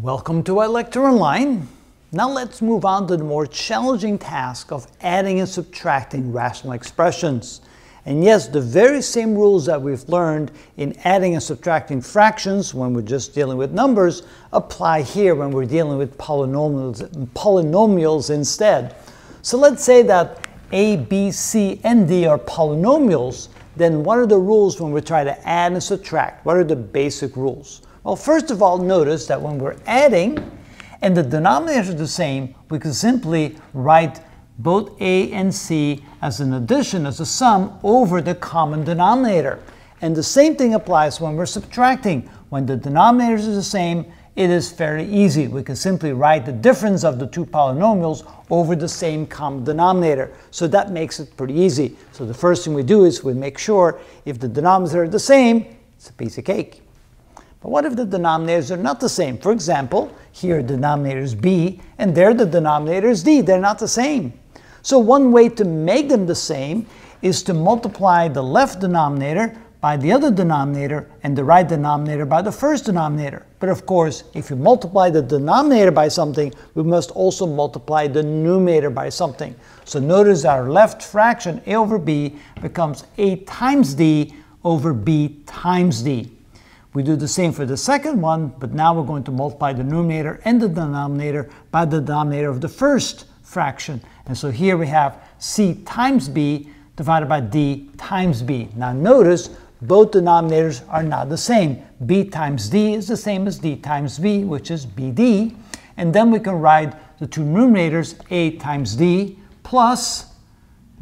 Welcome to iLecture Online. Now let's move on to the more challenging task of adding and subtracting rational expressions. And yes, the very same rules that we've learned in adding and subtracting fractions when we're just dealing with numbers apply here when we're dealing with polynomials, polynomials instead. So let's say that A, B, C, and D are polynomials, then what are the rules when we try to add and subtract? What are the basic rules? Well, first of all, notice that when we're adding and the denominators are the same, we can simply write both A and C as an addition, as a sum, over the common denominator. And the same thing applies when we're subtracting. When the denominators are the same, it is fairly easy. We can simply write the difference of the two polynomials over the same common denominator. So that makes it pretty easy. So the first thing we do is we make sure if the denominators are the same, it's a piece of cake. But what if the denominators are not the same? For example, here the denominator is b, and there the denominator is d. They're not the same. So one way to make them the same is to multiply the left denominator by the other denominator and the right denominator by the first denominator. But of course, if you multiply the denominator by something, we must also multiply the numerator by something. So notice our left fraction, a over b, becomes a times d over b times d. We do the same for the second one, but now we're going to multiply the numerator and the denominator by the denominator of the first fraction. And so here we have c times b divided by d times b. Now notice both denominators are not the same. b times d is the same as d times b, which is bd. And then we can write the two numerators, a times d plus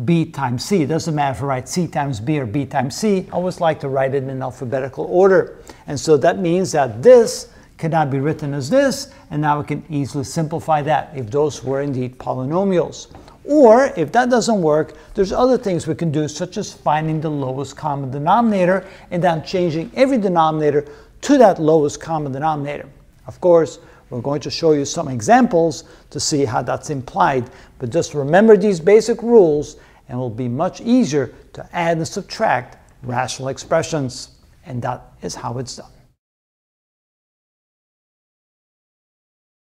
b times c. It doesn't matter if I write c times b or b times c. I always like to write it in alphabetical order. And so that means that this cannot be written as this, and now we can easily simplify that if those were indeed polynomials. Or if that doesn't work, there's other things we can do, such as finding the lowest common denominator and then changing every denominator to that lowest common denominator. Of course, we're going to show you some examples to see how that's implied, but just remember these basic rules and it will be much easier to add and subtract rational expressions. And that is how it's done.